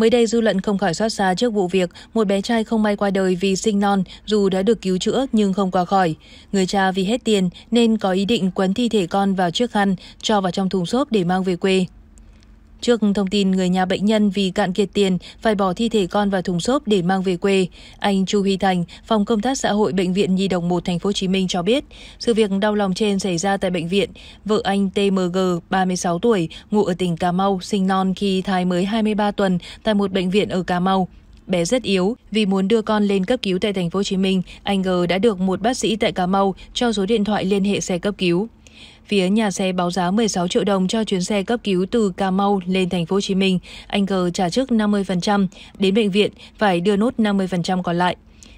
Mới đây dư luận không khỏi xót xa trước vụ việc một bé trai không may qua đời vì sinh non, dù đã được cứu chữa nhưng không qua khỏi. Người cha vì hết tiền nên có ý định quấn thi thể con vào chiếc khăn, cho vào trong thùng xốp để mang về quê. Trước thông tin người nhà bệnh nhân vì cạn kiệt tiền phải bỏ thi thể con vào thùng xốp để mang về quê, anh Chu Huy Thành, phòng công tác xã hội bệnh viện Nhi đồng 1 thành phố Hồ Chí Minh cho biết, sự việc đau lòng trên xảy ra tại bệnh viện. Vợ anh TMG, 36 tuổi, ngụ ở tỉnh Cà Mau, sinh non khi thai mới 23 tuần tại một bệnh viện ở Cà Mau bé rất yếu. Vì muốn đưa con lên cấp cứu tại thành phố Hồ Chí Minh, anh G đã được một bác sĩ tại Cà Mau cho số điện thoại liên hệ xe cấp cứu. Phía nhà xe báo giá 16 triệu đồng cho chuyến xe cấp cứu từ Cà Mau lên thành phố Hồ Chí Minh, anh G trả trước 50%, đến bệnh viện phải đưa nốt 50% còn lại.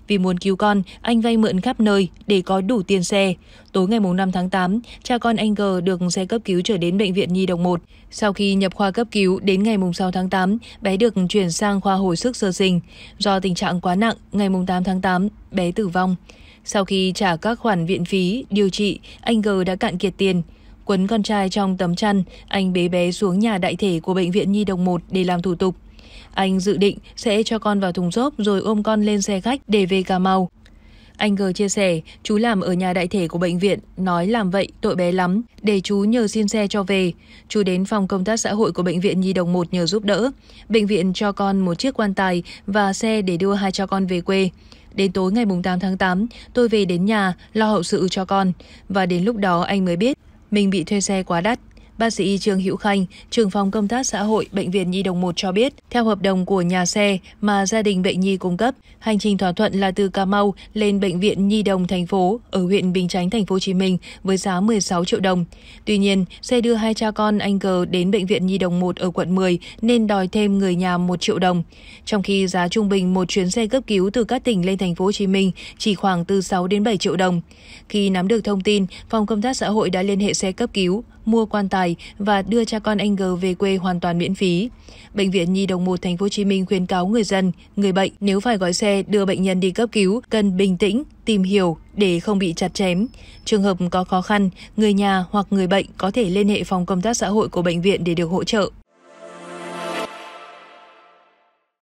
Vì muốn cứu con, anh vay mượn khắp nơi để có đủ tiền xe. Tối ngày 5 tháng 8, cha con anh G được xe cấp cứu trở đến bệnh viện Nhi đồng 1. Sau khi nhập khoa cấp cứu, đến ngày 6 tháng 8, bé được chuyển sang khoa hồi sức sơ sinh. Do tình trạng quá nặng, ngày 8 tháng 8, bé tử vong. Sau khi trả các khoản viện phí, điều trị, anh G đã cạn kiệt tiền. Quấn con trai trong tấm chăn, anh bế bé xuống nhà đại thể của bệnh viện Nhi đồng 1 để làm thủ tục. Anh dự định sẽ cho con vào thùng xốp rồi ôm con lên xe khách để về Cà Mau. Anh G chia sẻ, chú làm ở nhà đại thể của bệnh viện, nói làm vậy tội bé lắm, để chú nhờ xin xe cho về. Chú đến phòng công tác xã hội của bệnh viện Nhi đồng 1 nhờ giúp đỡ. Bệnh viện cho con một chiếc quan tài và xe để đưa hai cha con về quê. Đến tối ngày 8 tháng 8, tôi về đến nhà lo hậu sự cho con và đến lúc đó anh mới biết mình bị thuê xe quá đắt. Bác sĩ Trương Hữu Khanh, trưởng phòng công tác xã hội Bệnh viện Nhi đồng 1 cho biết, theo hợp đồng của nhà xe mà gia đình bệnh nhi cung cấp, hành trình thỏa thuận là từ Cà Mau lên Bệnh viện Nhi đồng thành phố ở huyện Bình Chánh thành phố Hồ Chí Minh với giá 16 triệu đồng. Tuy nhiên, xe đưa hai cha con anh G đến Bệnh viện Nhi đồng 1 ở quận 10 nên đòi thêm người nhà 1 triệu đồng. Trong khi giá trung bình một chuyến xe cấp cứu từ các tỉnh lên thành phố Hồ Chí Minh chỉ khoảng từ 6 đến 7 triệu đồng. Khi nắm được thông tin, phòng công tác xã hội đã liên hệ xe cấp cứu, mua quan tài và đưa cha con anh G về quê hoàn toàn miễn phí. Bệnh viện Nhi đồng 1 thành phố Hồ Chí Minh khuyến cáo người dân, người bệnh nếu phải gọi xe đưa bệnh nhân đi cấp cứu cần bình tĩnh, tìm hiểu để không bị chặt chém. Trường hợp có khó khăn, người nhà hoặc người bệnh có thể liên hệ phòng công tác xã hội của bệnh viện để được hỗ trợ.